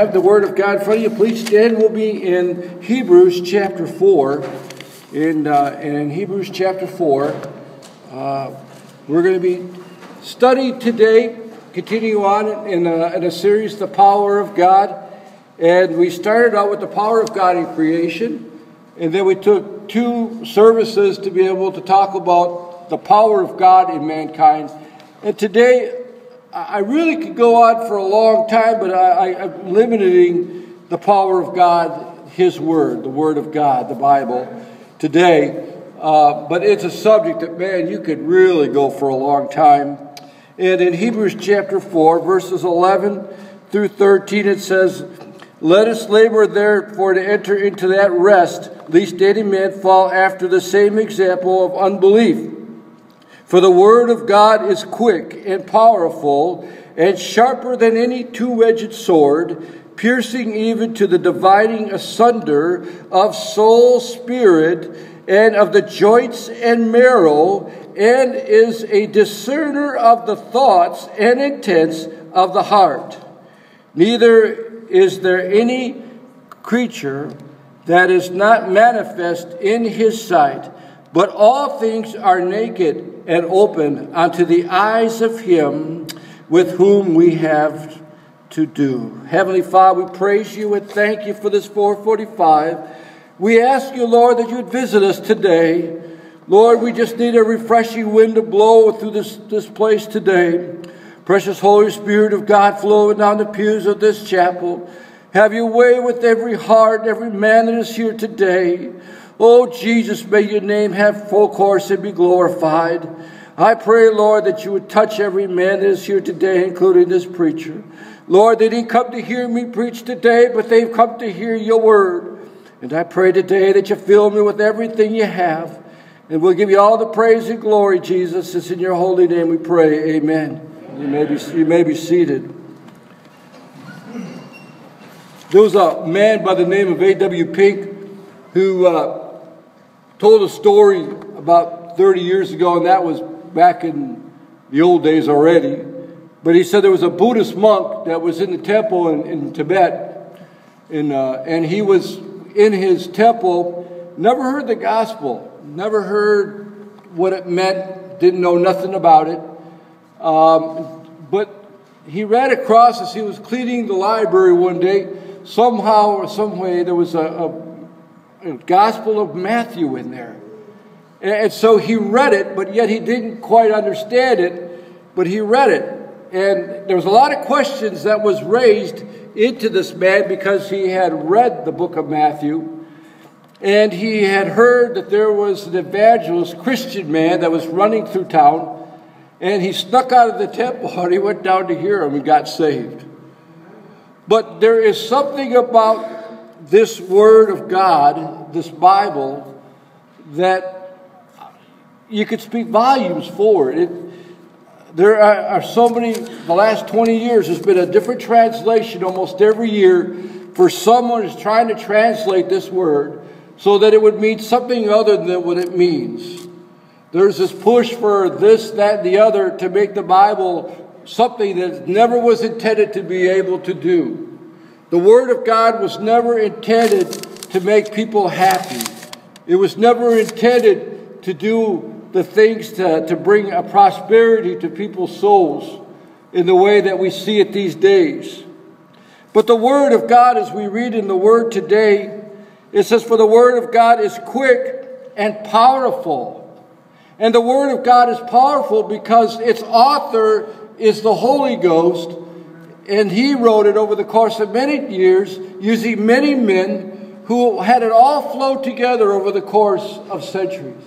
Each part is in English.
have the Word of God in front of you, please stand. We'll be in Hebrews chapter 4. In, uh, in Hebrews chapter 4, uh, we're going to be studying today, continue on in a, in a series, The Power of God. And we started out with the power of God in creation. And then we took two services to be able to talk about the power of God in mankind. And today, I really could go on for a long time, but I, am limiting the power of God, His Word, the Word of God, the Bible, today. Uh, but it's a subject that, man, you could really go for a long time. And in Hebrews chapter 4, verses 11 through 13, it says, Let us labor therefore to enter into that rest, lest any man fall after the same example of unbelief. For the word of God is quick and powerful and sharper than any two edged sword, piercing even to the dividing asunder of soul, spirit, and of the joints and marrow, and is a discerner of the thoughts and intents of the heart. Neither is there any creature that is not manifest in his sight, but all things are naked and open unto the eyes of him with whom we have to do. Heavenly Father, we praise you and thank you for this 445. We ask you, Lord, that you'd visit us today. Lord, we just need a refreshing wind to blow through this, this place today. Precious Holy Spirit of God flowing down the pews of this chapel. Have your way with every heart, every man that is here today. Oh, Jesus, may your name have full course and be glorified. I pray, Lord, that you would touch every man that is here today, including this preacher. Lord, they didn't come to hear me preach today, but they've come to hear your word. And I pray today that you fill me with everything you have. And we'll give you all the praise and glory, Jesus. It's in your holy name we pray. Amen. You may be, you may be seated. There was a man by the name of A.W. Pink who uh, told a story about 30 years ago, and that was back in the old days already. But he said there was a Buddhist monk that was in the temple in, in Tibet, in, uh, and he was in his temple, never heard the gospel, never heard what it meant, didn't know nothing about it. Um, but he ran across as he was cleaning the library one day, somehow or some way, there was a, a Gospel of Matthew in there. And so he read it, but yet he didn't quite understand it, but he read it. And there was a lot of questions that was raised into this man because he had read the book of Matthew. And he had heard that there was an evangelist, Christian man, that was running through town. And he snuck out of the temple and he went down to hear him and got saved. But there is something about this Word of God, this Bible, that you could speak volumes for. It, there are, are, so many, the last 20 years, there's been a different translation almost every year for someone who's trying to translate this word so that it would mean something other than what it means. There's this push for this, that, and the other to make the Bible something that never was intended to be able to do. The Word of God was never intended to make people happy. It was never intended to do the things to, to bring a prosperity to people's souls in the way that we see it these days. But the Word of God, as we read in the Word today, it says, For the Word of God is quick and powerful. And the Word of God is powerful because its author is the Holy Ghost and he wrote it over the course of many years using many men who had it all flow together over the course of centuries.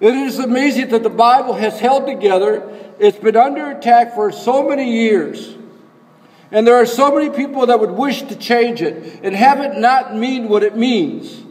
It is amazing that the Bible has held together. It's been under attack for so many years. And there are so many people that would wish to change it and have it not mean what it means.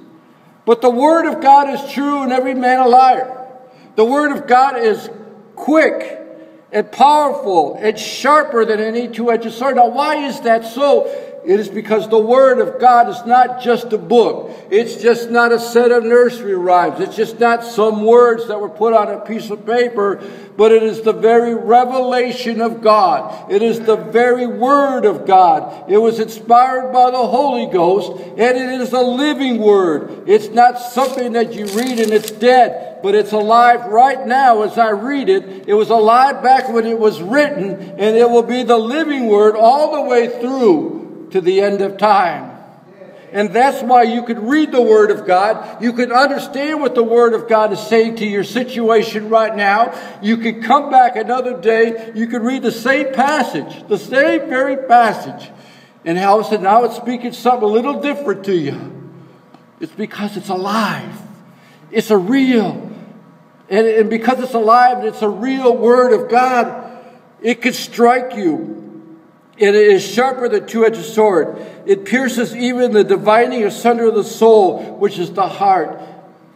But the Word of God is true and every man a liar. The Word of God is quick and powerful and sharper than any two edged sword. Now, why is that so? It is because the Word of God is not just a book. It's just not a set of nursery rhymes. It's just not some words that were put on a piece of paper. but it is the very revelation of God. It is the very Word of God. It was inspired by the Holy Ghost, and it is a living Word. It's not something that you read and it's dead, but it's alive right now as I read it. It was alive back when it was written, and it will be the living Word all the way through to the end of time. And that's why you could read the Word of God. You could understand what the Word of God is saying to your situation right now. You could come back another day. You could read the same passage, the same very passage. And a sudden now it's speaking something a little different to you. It's because it's alive. It's a real. And, and because it's alive and it's a real Word of God, it could strike you it is sharper than two-edged sword. It pierces even the dividing asunder of the soul, which is the heart,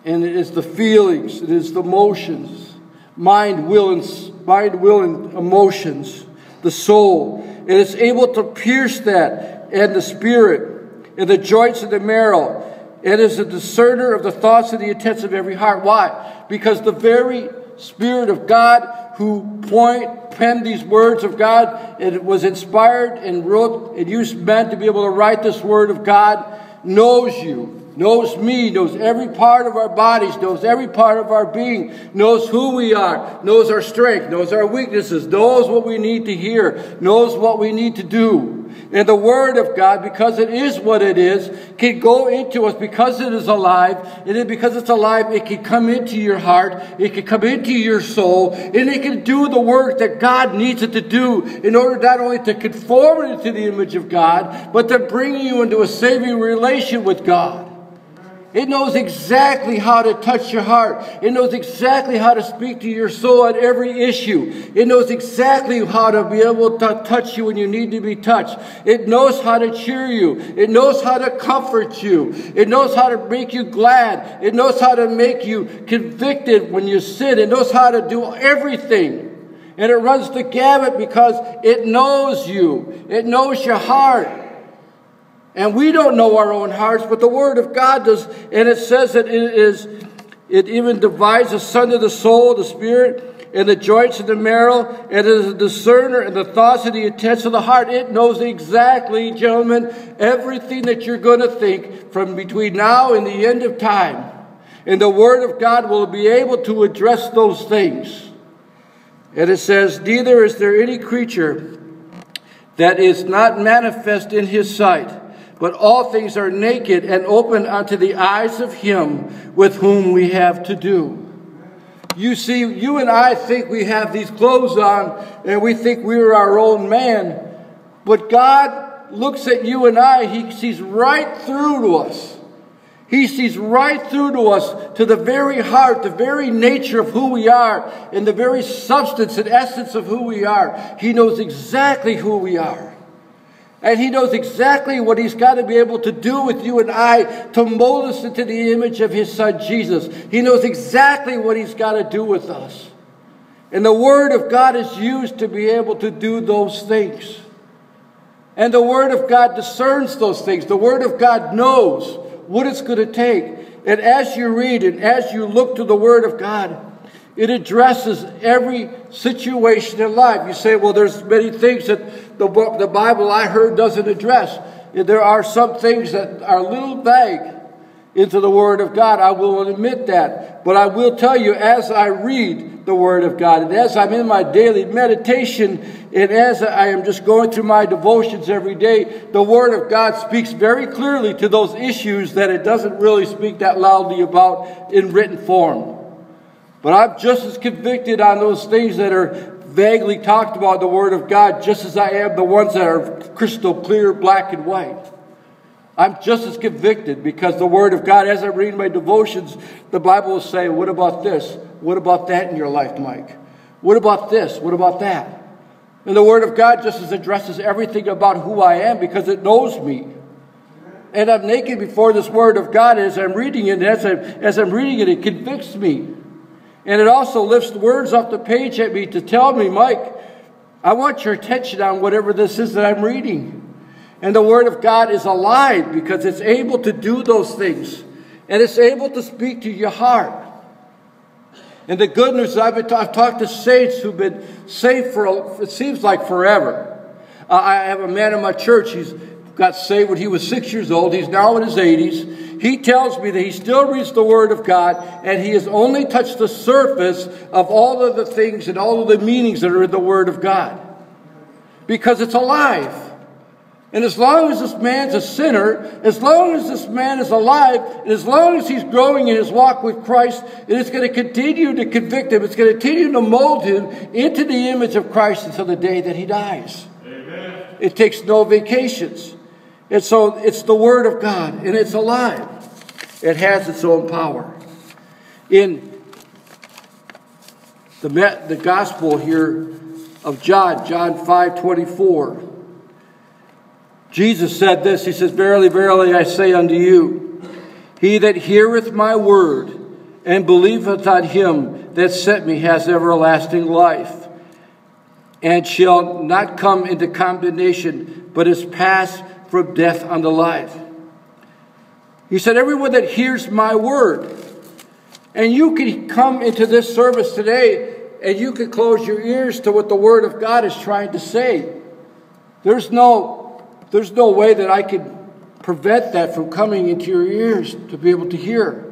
and it is the feelings, it is the emotions, mind, will, and mind, will, and emotions, the soul. It is able to pierce that and the spirit and the joints of the marrow. It is a discerner of the thoughts and the intents of every heart. Why? Because the very Spirit of God who point, penned these words of God. It was inspired and wrote and used men to be able to write this word of God. Knows you, knows me, knows every part of our bodies, knows every part of our being, knows who we are, knows our strength, knows our weaknesses, knows what we need to hear, knows what we need to do. And the Word of God, because it is what it is, can go into us because it is alive. And because it's alive, it can come into your heart. It can come into your soul. And it can do the work that God needs it to do in order not only to conform it to the image of God, but to bring you into a saving relation with God. It knows exactly how to touch your heart. It knows exactly how to speak to your soul at every issue. It knows exactly how to be able to touch you when you need to be touched. It knows how to cheer you. It knows how to comfort you. It knows how to make you glad. It knows how to make you convicted when you sin. It knows how to do everything. And it runs the gamut because it knows you. It knows your heart. And we don't know our own hearts, but the Word of God does. And it says that it is, it even divides the son of the soul, the spirit, and the joints of the marrow, it is a discerner and the thoughts and the intents of the heart. It knows exactly, gentlemen, everything that you're going to think from between now and the end of time. And the Word of God will be able to address those things. And it says, Neither is there any creature that is not manifest in his sight but all things are naked and open unto the eyes of him with whom we have to do. You see, you and I think we have these clothes on and we think we're our own man. But God looks at you and I, He sees right through to us. He sees right through to us, to the very heart, the very nature of who we are, and the very substance and essence of who we are. He knows exactly who we are. And he knows exactly what he's got to be able to do with you and I to mold us into the image of his son Jesus. He knows exactly what he's got to do with us. And the word of God is used to be able to do those things. And the word of God discerns those things. The word of God knows what it's going to take. And as you read and as you look to the word of God, it addresses every situation in life. You say, well, there's many things that the, the Bible I heard doesn't address. There are some things that are a little vague into the Word of God. I will admit that. But I will tell you, as I read the Word of God, and as I'm in my daily meditation, and as I am just going through my devotions every day, the Word of God speaks very clearly to those issues that it doesn't really speak that loudly about in written form. But I'm just as convicted on those things that are vaguely talked about the Word of God, just as I am the ones that are crystal clear, black and white. I'm just as convicted because the Word of God, as I read my devotions, the Bible will say, What about this? What about that in your life, Mike? What about this? What about that? And the Word of God just as addresses everything about who I am because it knows me. And I'm naked before this Word of God as I'm reading it. And as I'm, as I'm reading it, it convicts me. And it also lifts words off the page at me to tell me, Mike, I want your attention on whatever this is that I'm reading. And the Word of God is alive because it's able to do those things. And it's able to speak to your heart. And the good news, I've, been, I've talked to saints who've been saved for, it seems like forever. Uh, I have a man in my church, he's got saved when he was six years old. He's now in his 80s. He tells me that he still reads the Word of God and he has only touched the surface of all of the things and all of the meanings that are in the Word of God. Because it's alive. And as long as this man's a sinner, as long as this man is alive, and as long as he's growing in his walk with Christ, it is going to continue to convict him. It's going to continue to mold him into the image of Christ until the day that he dies. Amen. It takes no vacations. And so it's the Word of God, and it's alive. It has its own power. In the, the gospel here of John, John 5 24, Jesus said this He says, Verily, verily, I say unto you, he that heareth my word and believeth on him that sent me has everlasting life, and shall not come into condemnation, but is passed from death unto life. He said, Everyone that hears my word, and you can come into this service today and you can close your ears to what the word of God is trying to say. There's no there's no way that I could prevent that from coming into your ears to be able to hear.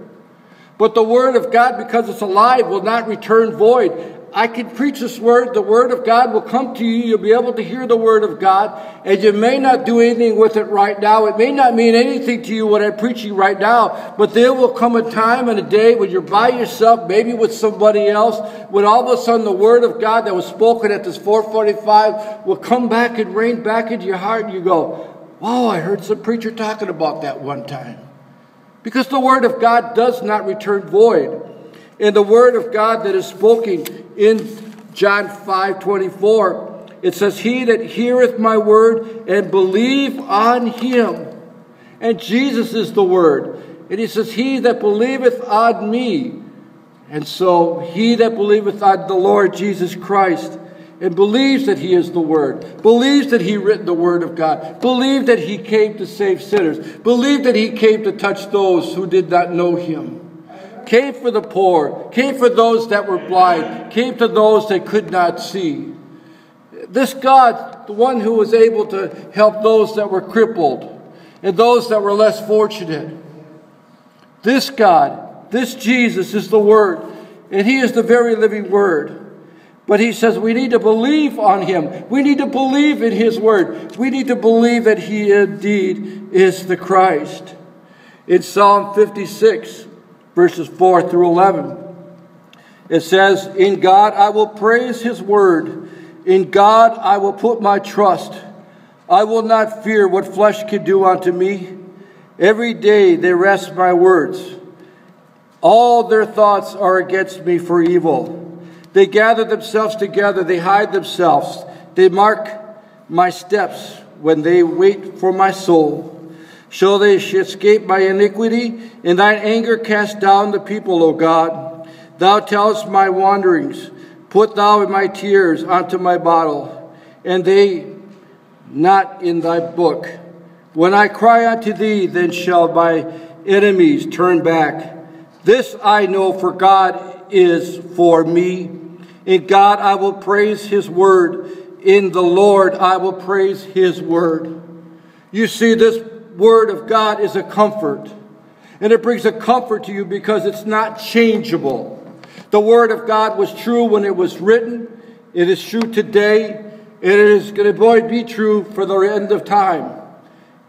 But the Word of God, because it's alive, will not return void. I can preach this word, the word of God will come to you. You'll be able to hear the word of God, and you may not do anything with it right now. It may not mean anything to you what I'm preaching right now, but there will come a time and a day when you're by yourself, maybe with somebody else, when all of a sudden the word of God that was spoken at this 445 will come back and rain back into your heart, and you go, Wow, I heard some preacher talking about that one time. Because the word of God does not return void. And the word of God that is spoken in John 5 24, it says, He that heareth my word and believe on him. And Jesus is the word. And he says, He that believeth on me. And so he that believeth on the Lord Jesus Christ and believes that he is the Word, believes that he written the Word of God, believe that he came to save sinners, believe that he came to touch those who did not know him came for the poor, came for those that were blind, came to those that could not see. This God, the one who was able to help those that were crippled and those that were less fortunate. This God, this Jesus is the Word, and He is the very living Word. But he says we need to believe on him. We need to believe in his word. We need to believe that he indeed is the Christ. In Psalm 56, verses 4 through 11. It says, In God I will praise his word. In God I will put my trust. I will not fear what flesh can do unto me. Every day they wrest my words. All their thoughts are against me for evil. They gather themselves together, they hide themselves, they mark my steps when they wait for my soul. Shall they escape my iniquity? In thine anger cast down the people, O God. Thou tellest my wanderings. Put thou my tears unto my bottle, and they not in thy book. When I cry unto thee, then shall my enemies turn back. This I know, for God is for me. In God I will praise his word. In the Lord I will praise his word. You see, this Word of God is a comfort. And it brings a comfort to you because it's not changeable. The Word of God was true when it was written. It is true today. It is going to be true for the end of time.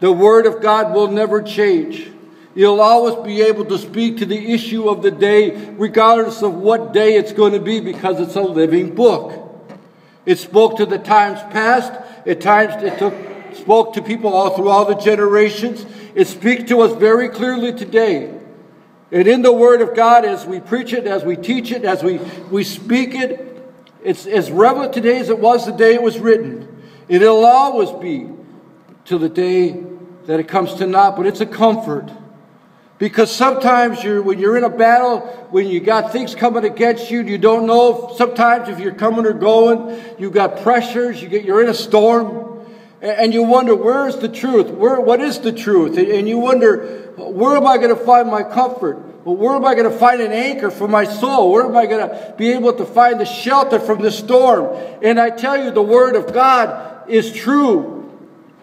The Word of God will never change. You'll always be able to speak to the issue of the day, regardless of what day it's going to be, because it's a living book. It spoke to the times past. At times it took spoke to people all through all the generations. It speaks to us very clearly today. And in the Word of God, as we preach it, as we teach it, as we, we speak it, it's as relevant today as it was the day it was written. And It'll always be till the day that it comes to naught, but it's a comfort. Because sometimes you're, when you're in a battle, when you got things coming against you, you don't know sometimes if you're coming or going, you've got pressures, you get, you're in a storm. And you wonder, where's the truth? Where, what is the truth? And you wonder, where am I going to find my comfort? Where am I going to find an anchor for my soul? Where am I going to be able to find the shelter from the storm? And I tell you, the Word of God is true.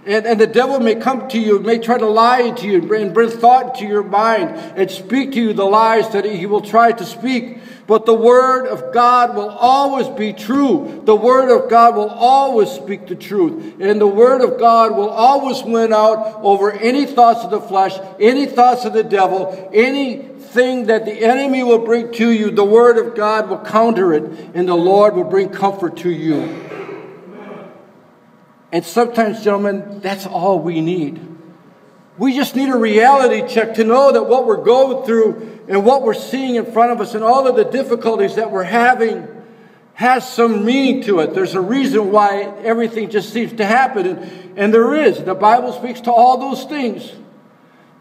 And, and the devil may come to you, may try to lie to you and bring thought into your mind and speak to you the lies that he will try to speak. But the Word of God will always be true. The Word of God will always speak the truth. And the Word of God will always win out over any thoughts of the flesh, any thoughts of the devil, anything that the enemy will bring to you. The Word of God will counter it, and the Lord will bring comfort to you. And sometimes, gentlemen, that's all we need. We just need a reality check to know that what we're going through and what we're seeing in front of us and all of the difficulties that we're having has some meaning to it. There's a reason why everything just seems to happen. And, and there is. The Bible speaks to all those things.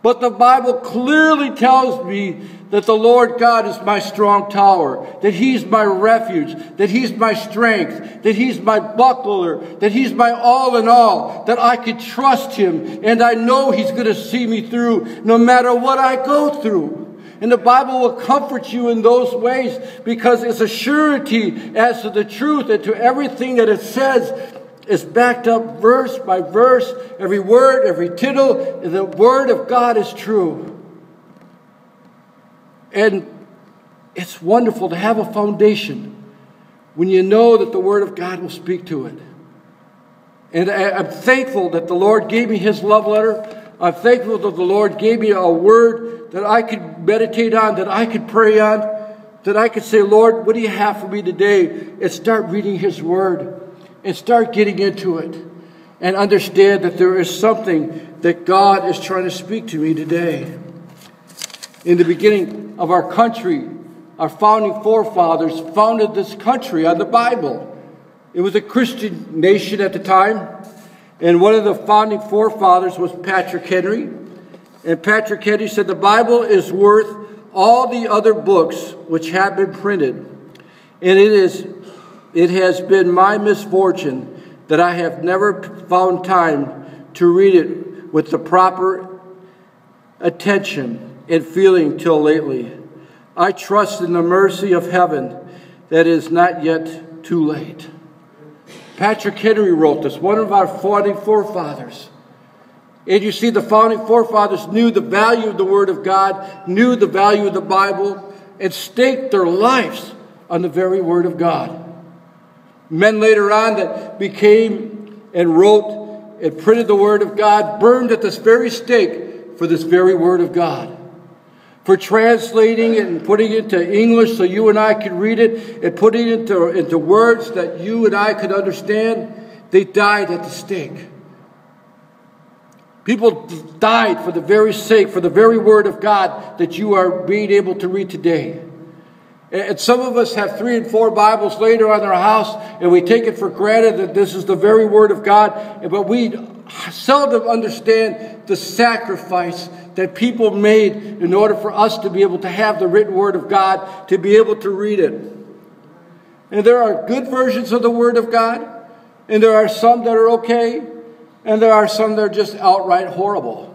But the Bible clearly tells me that the Lord God is my strong tower, that He's my refuge, that He's my strength, that He's my buckler, that He's my all in all, that I could trust Him, and I know He's going to see me through no matter what I go through. And the Bible will comfort you in those ways because it's a surety as to the truth and to everything that it says is backed up verse by verse. Every word, every tittle, the Word of God is true. And it's wonderful to have a foundation when you know that the Word of God will speak to it. And I, am thankful that the Lord gave me His love letter. I'm thankful that the Lord gave me a word that I could meditate on, that I could pray on, that I could say, Lord, what do you have for me today? And start reading His Word and start getting into it and understand that there is something that God is trying to speak to me today. In the beginning of our country, our founding forefathers founded this country on the Bible. It was a Christian nation at the time, and one of the founding forefathers was Patrick Henry. And Patrick Henry said the Bible is worth all the other books which have been printed, and it is it has been my misfortune that I have never found time to read it with the proper attention and feeling till lately. I trust in the mercy of heaven that it is not yet too late. Patrick Henry wrote this, one of our founding forefathers. And you see, the founding forefathers knew the value of the Word of God, knew the value of the Bible, and staked their lives on the very Word of God. Men later on that became and wrote and printed the Word of God, burned at this very stake for this very Word of God. For translating it and putting it into English so you and I could read it and putting it into, into words that you and I could understand, they died at the stake. People died for the very sake, for the very Word of God that you are being able to read today. And some of us have three and four Bibles later on our house, and we take it for granted that this is the very Word of God, but we seldom understand the sacrifice that people made in order for us to be able to have the written Word of God, to be able to read it. And there are good versions of the Word of God, and there are some that are okay, and there are some that are just outright horrible.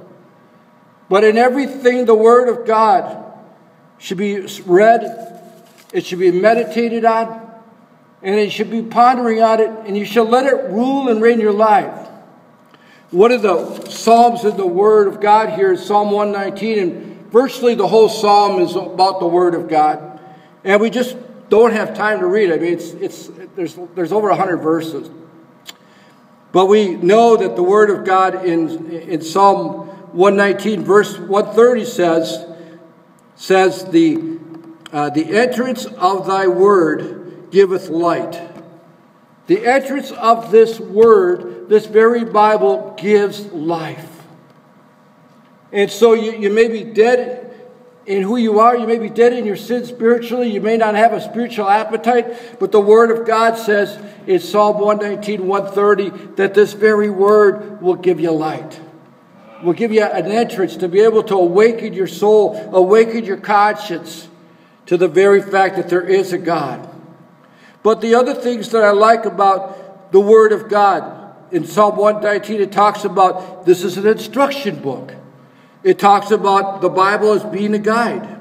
But in everything, the Word of God should be read it should be meditated on, and it should be pondering on it, and you shall let it rule and reign your life. One are the Psalms in the Word of God here Psalm 119, and virtually the whole Psalm is about the Word of God. And we just don't have time to read it. I mean, it's, it's, there's, there's over 100 verses. But we know that the Word of God in, in Psalm 119, verse 130 says, says the uh, the entrance of thy word giveth light. The entrance of this word, this very Bible, gives life. And so you, you may be dead in who you are. You may be dead in your sin spiritually. You may not have a spiritual appetite. But the Word of God says in Psalm 119, 130, that this very Word will give you light. Will give you an entrance to be able to awaken your soul, awaken your conscience to the very fact that there is a God. But the other things that I like about the Word of God, in Psalm 119, it talks about this is an instruction book. It talks about the Bible as being a guide.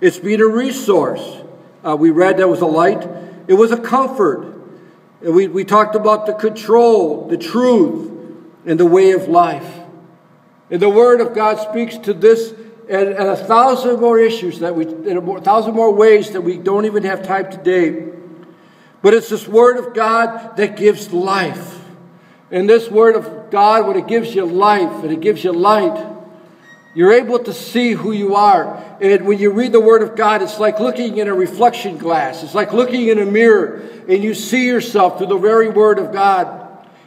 It's being a resource. Uh, we read that was a light. It was a comfort. We, we talked about the control, the truth, and the way of life. And the Word of God speaks to this and, and a thousand more issues that we, in a, thousand more ways that we don't even have time today. But it's this Word of God that gives life. And this Word of God, when it gives you life and it gives you light, you're able to see who you are. And when you read the Word of God, it's like looking in a reflection glass. It's like looking in a mirror and you see yourself through the very Word of God.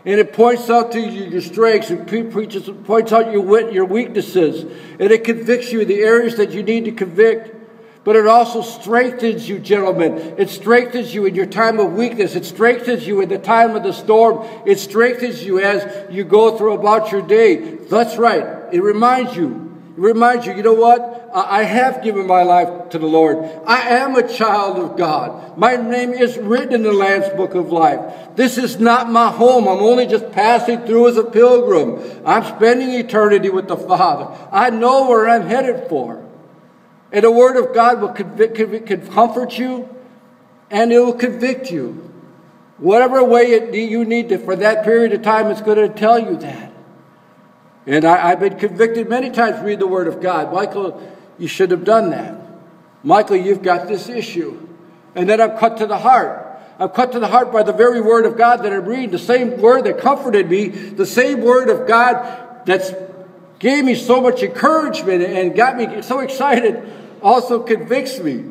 And it points out to you your strengths and preaches, points out your, wit, your weaknesses. And it convicts you the areas that you need to convict. But it also strengthens you, gentlemen. It strengthens you in your time of weakness. It strengthens you in the time of the storm. It strengthens you as you go through about your day. That's right. It reminds you it reminds you, you know what? I have given my life to the Lord. I am a child of God. My name is written in the Lamb's Book of Life. This is not my home. I'm only just passing through as a pilgrim. I'm spending eternity with the Father. I know where I'm headed for. And the Word of God will convict, convict, comfort you and it will convict you. Whatever way it, you need to, for that period of time, it's going to tell you that. And I, have been convicted many times read the Word of God. Michael, you should have done that. Michael, you've got this issue. And then I'm cut to the heart. I'm cut to the heart by the very Word of God that I'm reading, the same Word that comforted me, the same Word of God that's gave me so much encouragement and got me so excited also convicts me.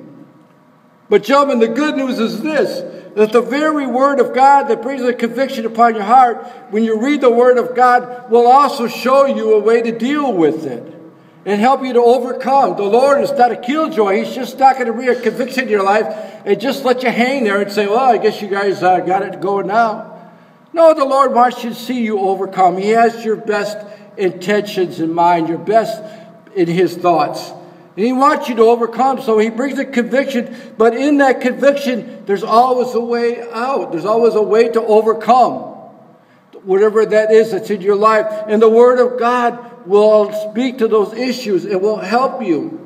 But, gentlemen, the good news is this that the very Word of God that brings a conviction upon your heart, when you read the Word of God, will also show you a way to deal with it and help you to overcome. The Lord is not a killjoy. He's just not going to bring a conviction in your life and just let you hang there and say, well, I guess you guys uh, got it going now. No, the Lord wants you to see you overcome. He has your best intentions in mind, your best in His thoughts. And he wants you to overcome. So he brings a conviction, but in that conviction, there's always a way out. There's always a way to overcome whatever that is that's in your life. And the Word of God will speak to those issues. It will help you.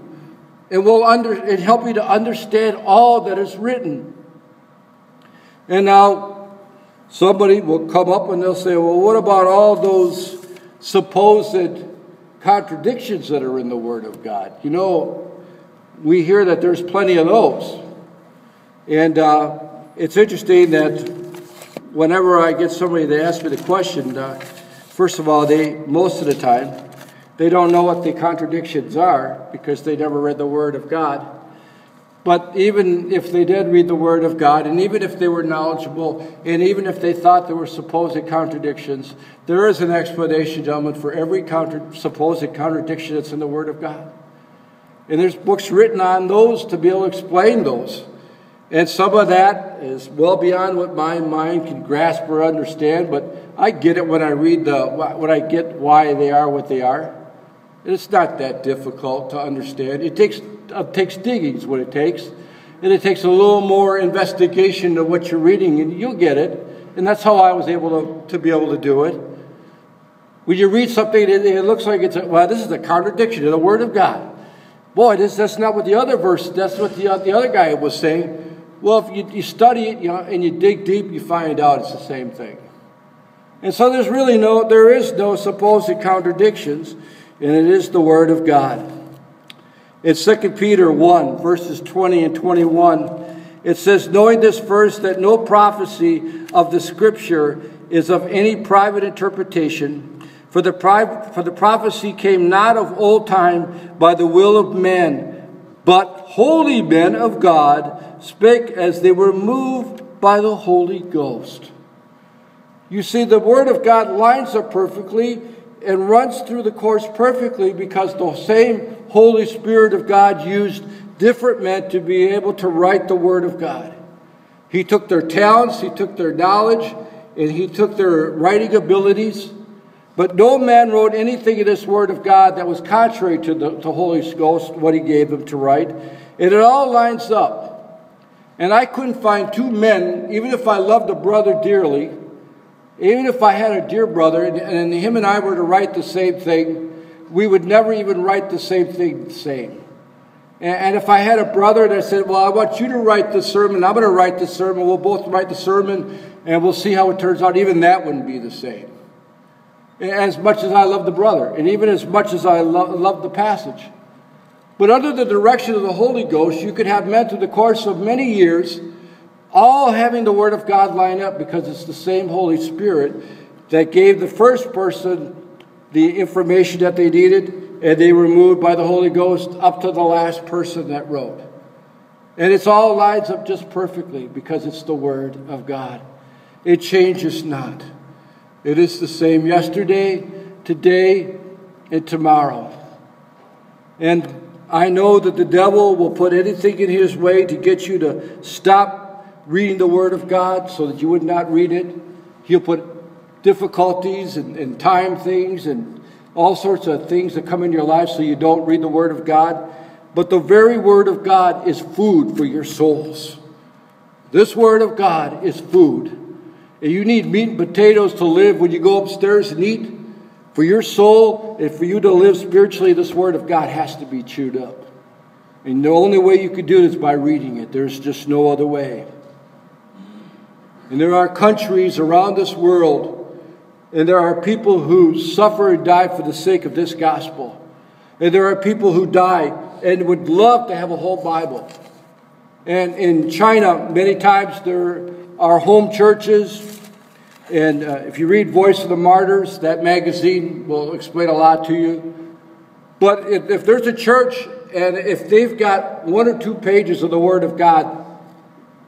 It will under, it help you to understand all that is written. And now somebody will come up and they'll say, well, what about all those supposed contradictions that are in the Word of God. You know, we hear that there's plenty of those. And uh, it's interesting that whenever I get somebody that asks me the question, uh, first of all, they, most of the time, they don't know what the contradictions are because they never read the Word of God. But even if they did read the Word of God, and even if they were knowledgeable, and even if they thought there were supposed contradictions, there is an explanation, gentlemen, for every counter, supposed contradiction that's in the Word of God. And there's books written on those to be able to explain those. And some of that is well beyond what my mind can grasp or understand, but I get it when I read the, when I get why they are what they are. It's not that difficult to understand. It takes it takes digging is what it takes. And it takes a little more investigation of what you're reading, and you'll get it. And that's how I was able to, to be able to do it. When you read something, it, it looks like it's, a, well, this is a contradiction to the Word of God. Boy, this, that's not what the other verse, that's what the, the other guy was saying. Well, if you, you study it you know, and you dig deep, you find out it's the same thing. And so there's really no, there is no supposed contradictions, and it is the Word of God. In 2 Peter 1, verses 20 and 21, it says, Knowing this first, that no prophecy of the Scripture is of any private interpretation, for the, for the prophecy came not of old time by the will of men, but holy men of God spake as they were moved by the Holy Ghost. You see, the Word of God lines up perfectly and runs through the course perfectly because the same Holy Spirit of God used different men to be able to write the Word of God. He took their talents, he took their knowledge, and he took their writing abilities. But no man wrote anything in this Word of God that was contrary to the to Holy Ghost, what he gave them to write. And it all lines up. And I couldn't find two men, even if I loved a brother dearly, even if I had a dear brother and, and him and I were to write the same thing, we would never even write the same thing the same. And if I had a brother that said, Well, I want you to write the sermon, I'm going to write the sermon, we'll both write the sermon, and we'll see how it turns out, even that wouldn't be the same. As much as I love the brother, and even as much as I lo- love the passage. But under the direction of the Holy Ghost, you could have men through the course of many years, all having the Word of God line up because it's the same Holy Spirit that gave the first person the information that they needed and they were moved by the Holy Ghost up to the last person that wrote. And it's all lines up just perfectly because it's the Word of God. It changes not. It is the same yesterday, today, and tomorrow. And I know that the devil will put anything in his way to get you to stop reading the Word of God so that you would not read it. He'll put difficulties and, and time things and all sorts of things that come in your life so you don't read the Word of God. But the very Word of God is food for your souls. This Word of God is food. And you need meat and potatoes to live when you go upstairs and eat. For your soul and for you to live spiritually, this Word of God has to be chewed up. And the only way you can do it is by reading it. There's just no other way. And there are countries around this world and there are people who suffer and die for the sake of this gospel. And there are people who die and would love to have a whole Bible. And in China, many times there are home churches. And uh, if you read Voice of the Martyrs, that magazine will explain a lot to you. But if, if there's a church and if they've got one or two pages of the Word of God,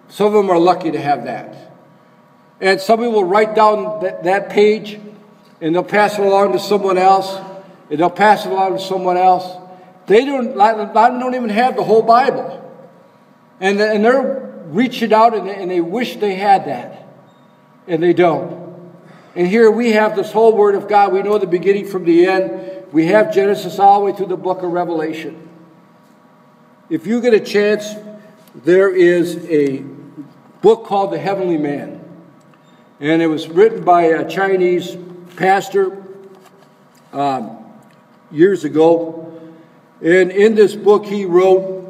some of them are lucky to have that. And somebody will write down that, that page and they'll pass it along to someone else, and they'll pass it along to someone else. They don't, don't even have the whole Bible. And, and they're reaching out and they, and they wish they had that. And they don't. And here we have this whole Word of God. We know the beginning from the end. We have Genesis all the way through the book of Revelation. If you get a chance, there is a book called The Heavenly Man and it was written by a Chinese pastor um, years ago. And in this book, he wrote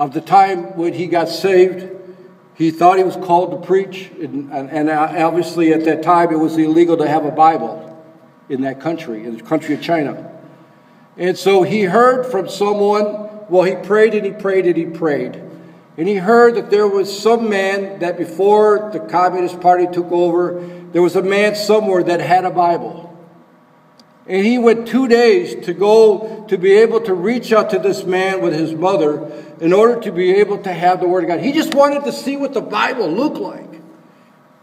of the time when he got saved. He thought he was called to preach, and, and obviously at that time it was illegal to have a Bible in that country, in the country of China. And so he heard from someone, well, he prayed and he prayed and he prayed. And he heard that there was some man that before the Communist Party took over, there was a man somewhere that had a Bible. And he went two days to go to be able to reach out to this man with his mother in order to be able to have the Word of God. He just wanted to see what the Bible looked like.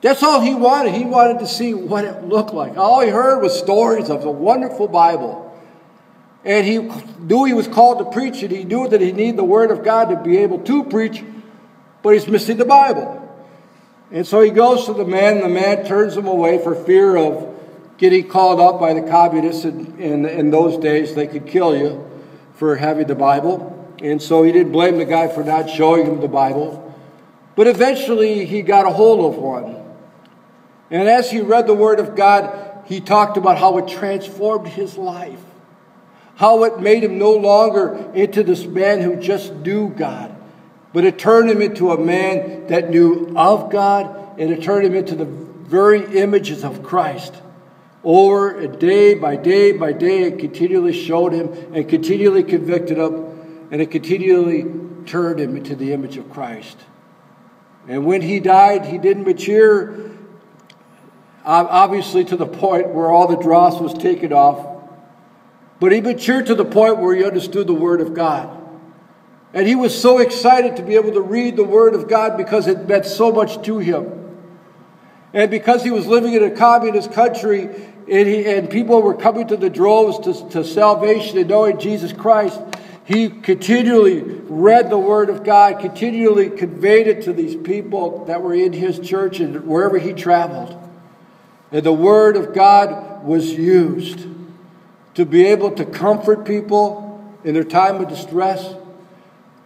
That's all he wanted. He wanted to see what it looked like. All he heard was stories of the wonderful Bible. And he knew he was called to preach it. He knew that he needed the Word of God to be able to preach, but he's missing the Bible. And so he goes to the man, and the man turns him away for fear of getting called up by the communists. In, in, in those days, they could kill you for having the Bible. And so he didn't blame the guy for not showing him the Bible. But eventually, he got a hold of one. And as he read the Word of God, he talked about how it transformed his life how it made him no longer into this man who just knew God, but it turned him into a man that knew of God, and it turned him into the very images of Christ. Over and day by day by day, it continually showed him and continually convicted him, and it continually turned him into the image of Christ. And when he died, he didn't mature, obviously, to the point where all the dross was taken off. But he matured to the point where he understood the Word of God. And he was so excited to be able to read the Word of God because it meant so much to him. And because he was living in a communist country and, he, and people were coming to the droves to, to salvation and knowing Jesus Christ, he continually read the Word of God, continually conveyed it to these people that were in his church and wherever he traveled. And the Word of God was used to be able to comfort people in their time of distress,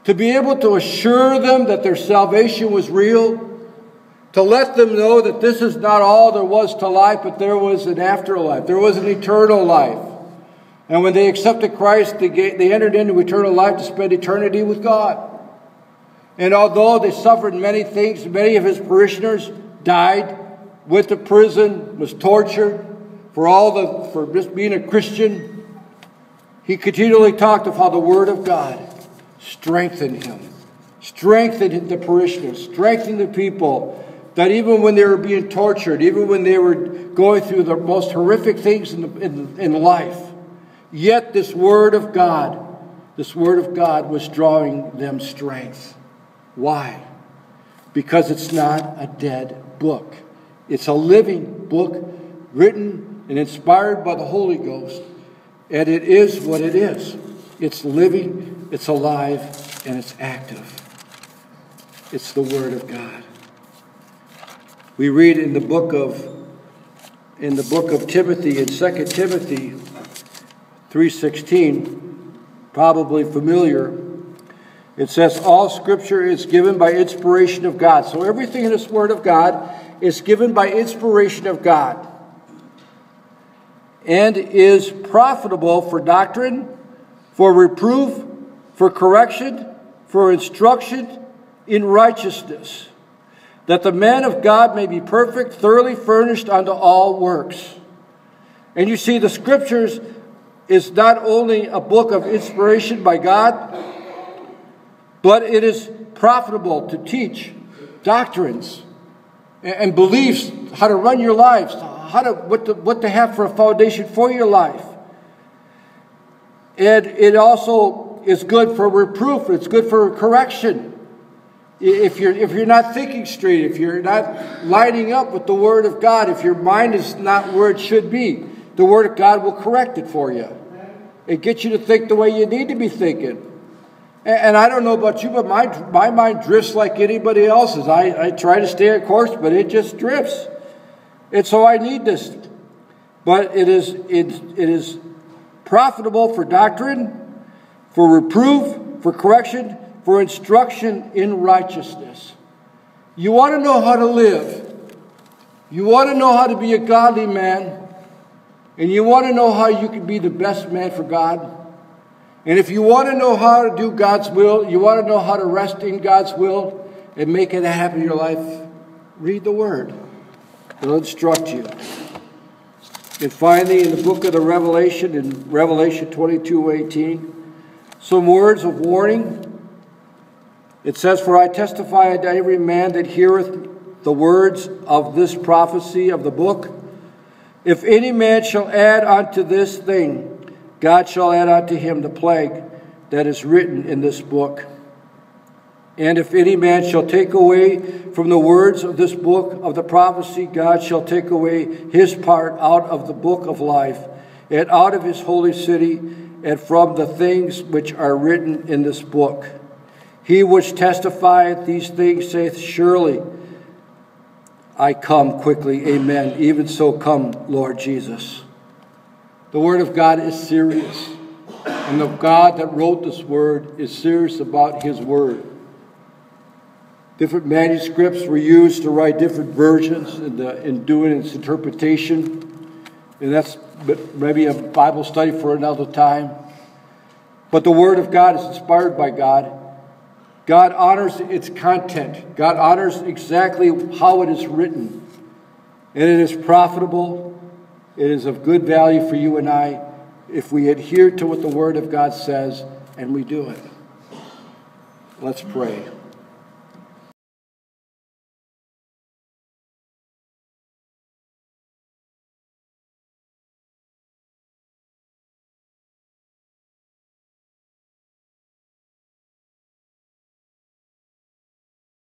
to be able to assure them that their salvation was real, to let them know that this is not all there was to life, but there was an afterlife, there was an eternal life. And when they accepted Christ, they, they entered into eternal life to spend eternity with God. And although they suffered many things, many of his parishioners died, went to prison, was tortured for all the for just being a Christian. He continually talked of how the Word of God strengthened him, strengthened the parishioners, strengthened the people. That even when they were being tortured, even when they were going through the most horrific things in, the, in, in life, yet this Word of God, this Word of God was drawing them strength. Why? Because it's not a dead book. It's a living book written and inspired by the Holy Ghost. And it is what it is it's living, it's alive, and it's active. It's the Word of God. We read in the book of in the book of Timothy in 2 Timothy 3:16 probably familiar it says all scripture is given by inspiration of God. So everything in this word of God is given by inspiration of God and is profitable for doctrine, for reproof, for correction, for instruction in righteousness, that the man of God may be perfect, thoroughly furnished unto all works. And you see, the scriptures is not only a book of inspiration by God, but it is profitable to teach doctrines and beliefs, how to run your lives, how to what to what to have for a foundation for your life. And it also is good for reproof, it's good for correction. If you're, if you're not thinking straight, if you're not lining up with the Word of God, if your mind is not where it should be, the Word of God will correct it for you. It gets you to think the way you need to be thinking. And I don't know about you, but my, my mind drifts like anybody else's. I, I try to stay on course, but it just drifts. And so I need this. But it is, it, it is profitable for doctrine, for reproof, for correction, for instruction in righteousness. You want to know how to live. You want to know how to be a godly man. And you want to know how you can be the best man for God. And if you want to know how to do God's will, you want to know how to rest in God's will and make it happen in your life, read the Word. It'll instruct you. And finally, in the book of the Revelation, in Revelation 22 18, some words of warning. It says, For I testify unto every man that heareth the words of this prophecy of the book. If any man shall add unto this thing, God shall add unto him the plague that is written in this book. And if any man shall take away from the words of this book of the prophecy, God shall take away his part out of the book of life, and out of his holy city, and from the things which are written in this book. He which testifieth these things saith, Surely I come quickly. Amen. Even so come, Lord Jesus. The Word of God is serious. And the God that wrote this Word is serious about His Word. Different manuscripts were used to write different versions in, the, uh, in doing its interpretation. And that's maybe a Bible study for another time. But the Word of God is inspired by God. God honors its content. God honors exactly how it is written. And it is profitable it is of good value for you and I if we adhere to what the Word of God says and we do it. Let's pray.